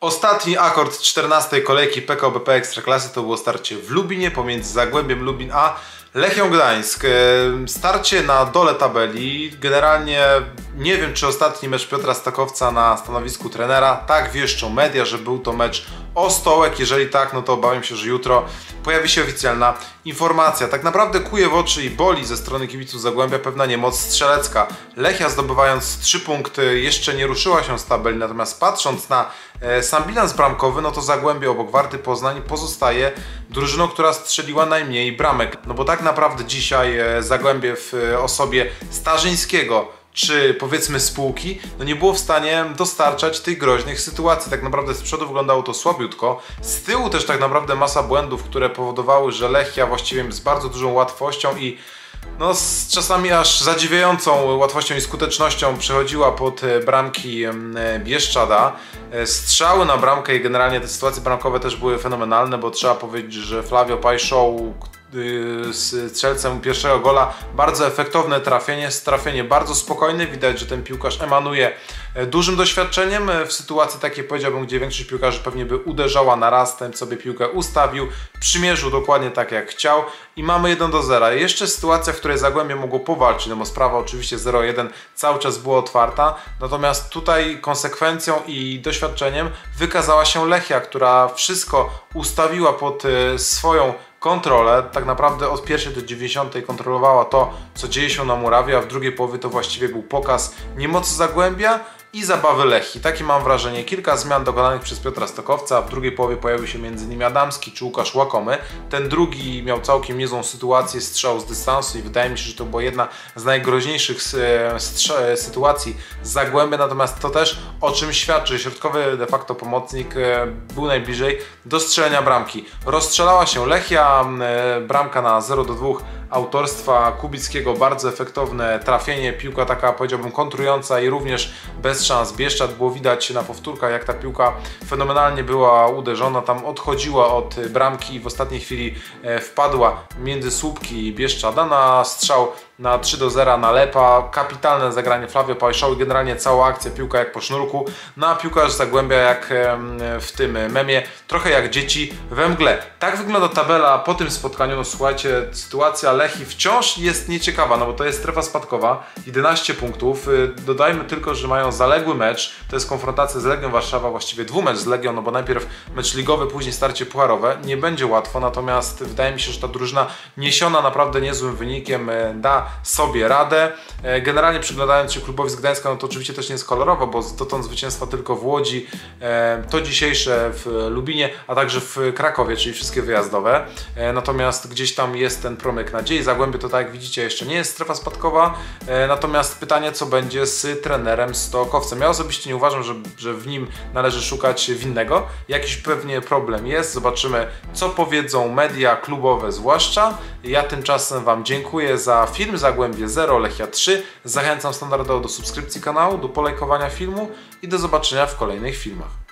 Ostatni akord 14 kolejki PKO BP Ekstraklasy to było starcie w Lubinie pomiędzy Zagłębiem Lubin a Lechią Gdańsk. E, Starcie na dole tabeli. Generalnie nie wiem, czy ostatni mecz Piotra Stakowca na stanowisku trenera. Tak wieszczą media, że był to mecz o stołek. Jeżeli tak, no to obawiam się, że jutro pojawi się oficjalna informacja. Tak naprawdę kuje w oczy i boli ze strony kibiców Zagłębia pewna niemoc strzelecka. Lechia zdobywając 3 punkty jeszcze nie ruszyła się z tabeli, natomiast patrząc na e, sam bilans bramkowy, no to Zagłębie obok Warty Poznań pozostaje drużyną, która strzeliła najmniej bramek. No bo tak naprawdę dzisiaj e, Zagłębie w e, osobie Starzyńskiego czy powiedzmy spółki, no nie było w stanie dostarczać tych groźnych sytuacji. Tak naprawdę z przodu wyglądało to słabiutko. Z tyłu też tak naprawdę masa błędów, które powodowały, że Lechia właściwie z bardzo dużą łatwością i no, z czasami aż zadziwiającą łatwością i skutecznością przechodziła pod e, bramki e, Bieszczada. E, strzały na bramkę i generalnie te sytuacje bramkowe też były fenomenalne, bo trzeba powiedzieć, że Flavio Pajszoł, z strzelcem pierwszego gola. Bardzo efektowne trafienie, trafienie bardzo spokojne. Widać, że ten piłkarz emanuje e, dużym doświadczeniem. E, w sytuacji takiej powiedziałbym, gdzie większość piłkarzy pewnie by uderzała na raz, ten sobie piłkę ustawił, przymierzył dokładnie tak jak chciał i mamy 1 do 0. Jeszcze sytuacja, w której Zagłębie mogło powalczyć, no bo sprawa oczywiście 0-1 cały czas była otwarta, natomiast tutaj konsekwencją i doświadczeniem wykazała się Lechia, która wszystko ustawiła pod e, swoją kontrolę. Tak naprawdę od pierwszej do 90 kontrolowała to, co dzieje się na murawie, a w drugiej połowie to właściwie był pokaz niemocy Zagłębia i zabawy Lechi. Takie mam wrażenie. Kilka zmian dokonanych przez Piotra Stokowca. W drugiej połowie pojawił się m.in. Adamski czy Łukasz Łakomy. Ten drugi miał całkiem niezłą sytuację strzału z dystansu i wydaje mi się, że to była jedna z najgroźniejszych e, sytuacji z Zagłębia. Natomiast to też o czym świadczy. Środkowy de facto pomocnik e, był najbliżej do strzelenia bramki. Rozstrzelała się Lechia, e, bramka na 0 do 2 autorstwa Kubickiego, bardzo efektowne trafienie, piłka taka powiedziałbym kontrująca i również bez szans. Bieszczad, było widać na powtórkach jak ta piłka fenomenalnie była uderzona, tam odchodziła od bramki i w ostatniej chwili e, wpadła między słupki Bieszczada na strzał na 3 do 0 na Lepa, kapitalne zagranie Flavio Pajszał i generalnie cała akcja, piłka jak po sznurku, no a piłkarz Zagłębia jak w tym memie, trochę jak dzieci we mgle. Tak wygląda tabela po tym spotkaniu, no słuchajcie, sytuacja Lechi wciąż jest nieciekawa, no bo to jest strefa spadkowa, 11 punktów, y, dodajmy tylko, że mają zaległy mecz, to jest konfrontacja z Legią Warszawa, właściwie dwumecz z Legią, no bo najpierw mecz ligowy, później starcie pucharowe, nie będzie łatwo, natomiast wydaje mi się, że ta drużyna niesiona naprawdę niezłym wynikiem e, da sobie radę. E, generalnie przyglądając się klubowi z Gdańska, no to oczywiście też nie jest kolorowo, bo dotąd zwycięstwa tylko w Łodzi, to dzisiejsze w Lubinie, a także w Krakowie, czyli wszystkie wyjazdowe. Natomiast gdzieś tam jest ten promyk nadziei. Zagłębie to tak jak widzicie jeszcze nie jest strefa spadkowa. Natomiast pytanie, co będzie z trenerem Stokowcem. Ja osobiście nie uważam, że, że w nim należy szukać winnego. Jakiś pewnie problem jest. Zobaczymy, co powiedzą media klubowe zwłaszcza. Ja tymczasem Wam dziękuję za film. Zagłębie 0, Lechia 3. Zachęcam standardowo do subskrypcji kanału, do polajkowania filmu i do zobaczenia w kolejnych filmach.